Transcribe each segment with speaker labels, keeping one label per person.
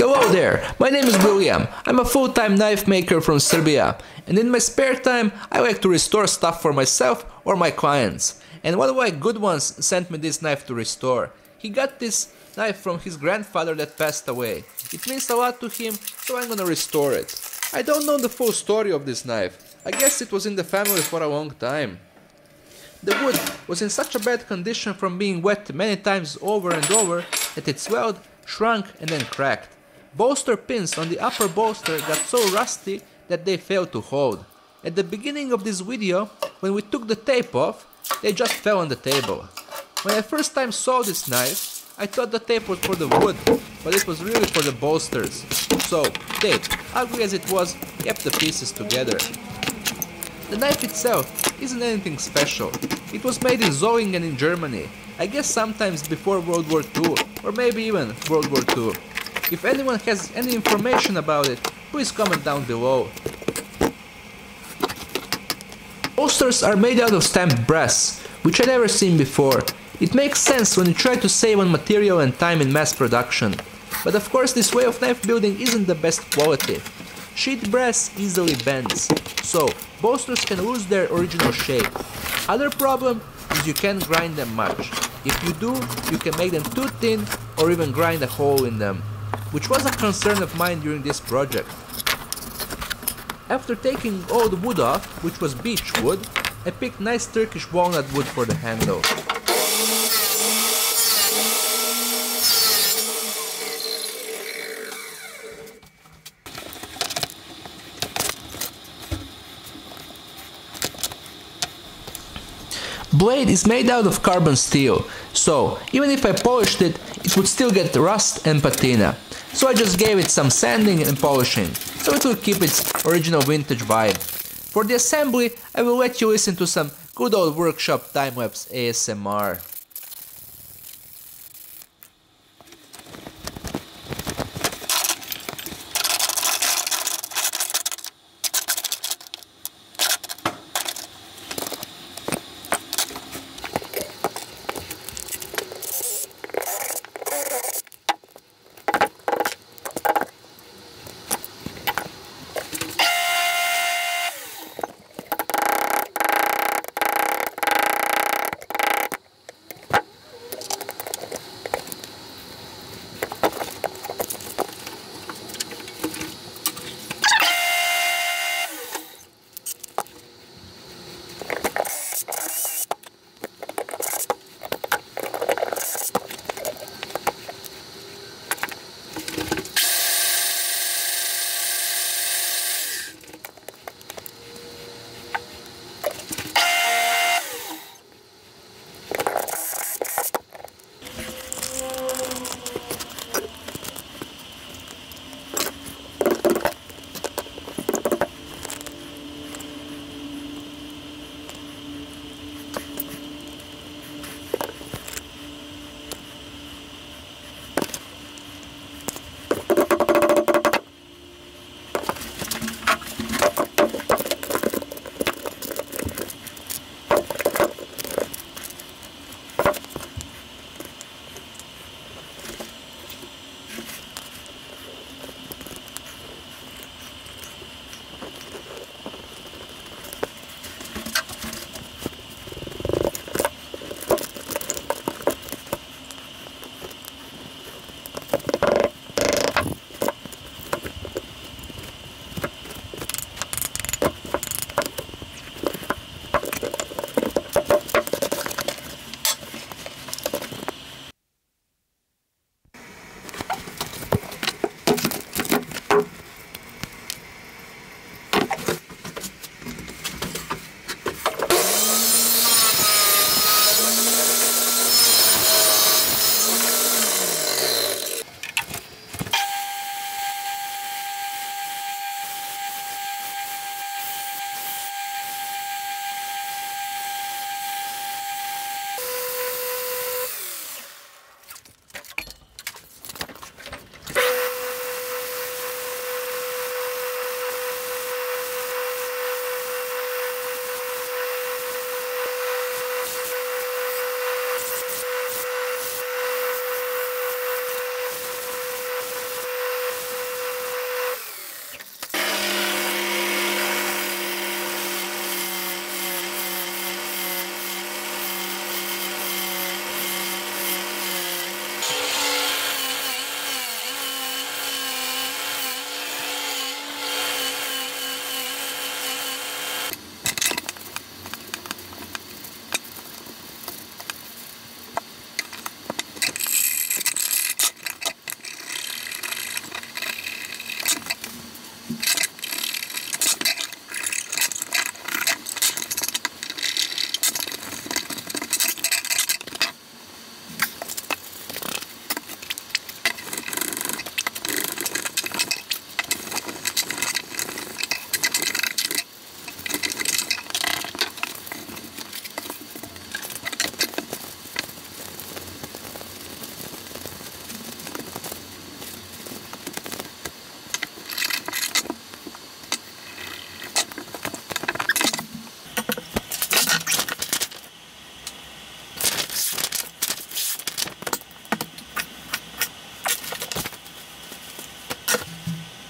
Speaker 1: Hello there, my name is William. I'm a full-time knife maker from Serbia, and in my spare time I like to restore stuff for myself or my clients. And one of my good ones sent me this knife to restore. He got this knife from his grandfather that passed away. It means a lot to him, so I'm gonna restore it. I don't know the full story of this knife. I guess it was in the family for a long time. The wood was in such a bad condition from being wet many times over and over that it swelled, shrunk and then cracked. Bolster pins on the upper bolster got so rusty that they failed to hold. At the beginning of this video, when we took the tape off, they just fell on the table. When I first time saw this knife, I thought the tape was for the wood, but it was really for the bolsters. So, tape, ugly as it was, kept the pieces together. The knife itself isn't anything special. It was made in Solingen in Germany, I guess sometimes before World War II, or maybe even World War II. If anyone has any information about it, please comment down below. Bolsters are made out of stamped brass, which I never seen before. It makes sense when you try to save on material and time in mass production. But of course this way of knife building isn't the best quality. Sheet brass easily bends, so bolsters can lose their original shape. Other problem is you can't grind them much. If you do, you can make them too thin or even grind a hole in them, which was a concern of mine during this project. After taking all the wood off, which was beech wood, I picked nice Turkish walnut wood for the handle. Blade is made out of carbon steel, so even if I polished it, it would still get rust and patina. So I just gave it some sanding and polishing, so it will keep its original vintage vibe. For the assembly, I will let you listen to some good old workshop time-lapse ASMR.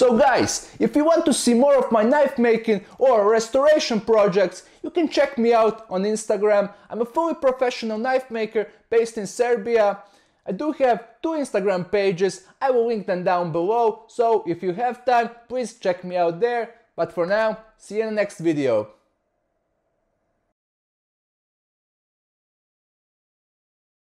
Speaker 1: So guys, if you want to see more of my knife making or restoration projects, you can check me out on Instagram. I'm a fully professional knife maker based in Serbia. I do have two Instagram pages, I will link them down below, so if you have time, please check me out there. But for now, see you in the next video.